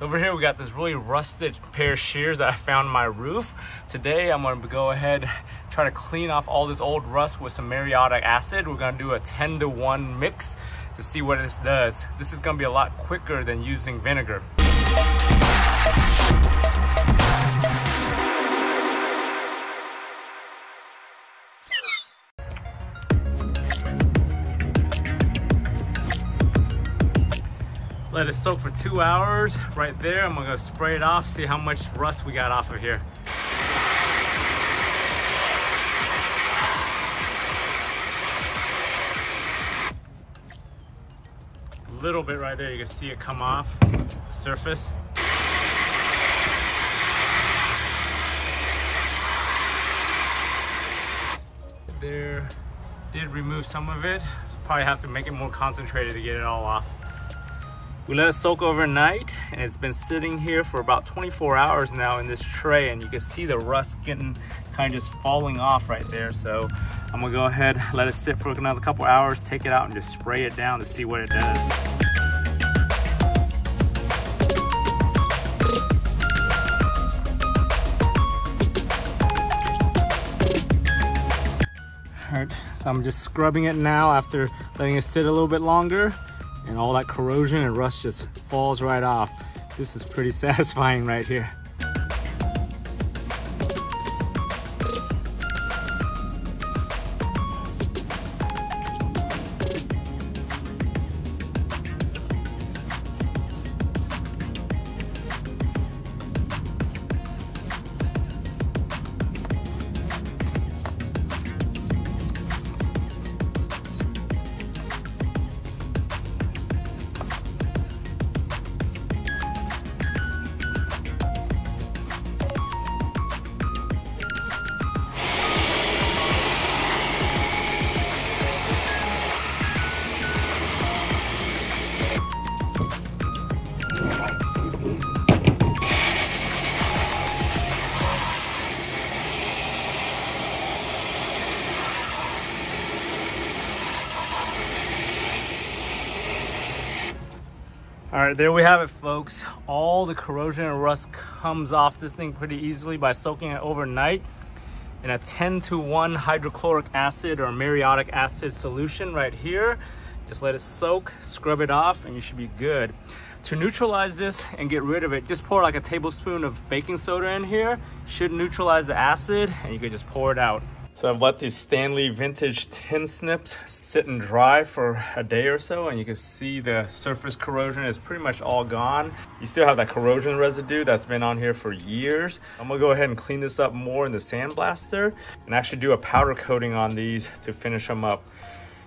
So over here we got this really rusted pair of shears that I found on my roof. Today I'm gonna go ahead, try to clean off all this old rust with some muriatic acid. We're gonna do a 10 to 1 mix to see what this does. This is gonna be a lot quicker than using vinegar. Let it soak for two hours right there. I'm gonna go spray it off, see how much rust we got off of here. A little bit right there, you can see it come off the surface. There, did remove some of it. Probably have to make it more concentrated to get it all off. We let it soak overnight and it's been sitting here for about 24 hours now in this tray and you can see the rust getting kind of just falling off right there. So I'm gonna go ahead, let it sit for another couple hours, take it out and just spray it down to see what it does. All right, so I'm just scrubbing it now after letting it sit a little bit longer and all that corrosion and rust just falls right off. This is pretty satisfying right here. All right, there we have it, folks. All the corrosion and rust comes off this thing pretty easily by soaking it overnight in a 10 to 1 hydrochloric acid or muriatic acid solution right here. Just let it soak, scrub it off, and you should be good. To neutralize this and get rid of it, just pour like a tablespoon of baking soda in here. Should neutralize the acid, and you can just pour it out. So I've let these Stanley vintage tin snips sit and dry for a day or so and you can see the surface corrosion is pretty much all gone. You still have that corrosion residue that's been on here for years. I'm gonna go ahead and clean this up more in the sandblaster and actually do a powder coating on these to finish them up.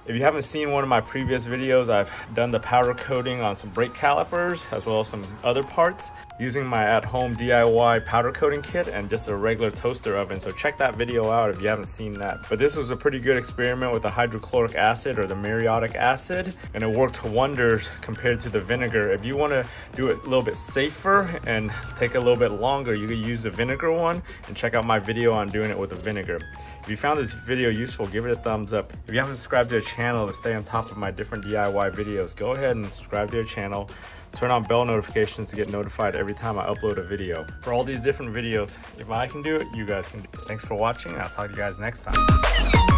If you haven't seen one of my previous videos, I've done the powder coating on some brake calipers as well as some other parts using my at-home DIY powder coating kit and just a regular toaster oven. So check that video out if you haven't seen that. But this was a pretty good experiment with the hydrochloric acid or the muriatic acid and it worked wonders compared to the vinegar. If you wanna do it a little bit safer and take a little bit longer, you could use the vinegar one and check out my video on doing it with the vinegar. If you found this video useful, give it a thumbs up. If you haven't subscribed to the channel to stay on top of my different DIY videos, go ahead and subscribe to the channel. Turn on bell notifications to get notified every time I upload a video. For all these different videos, if I can do it, you guys can do it. Thanks for watching. I'll talk to you guys next time.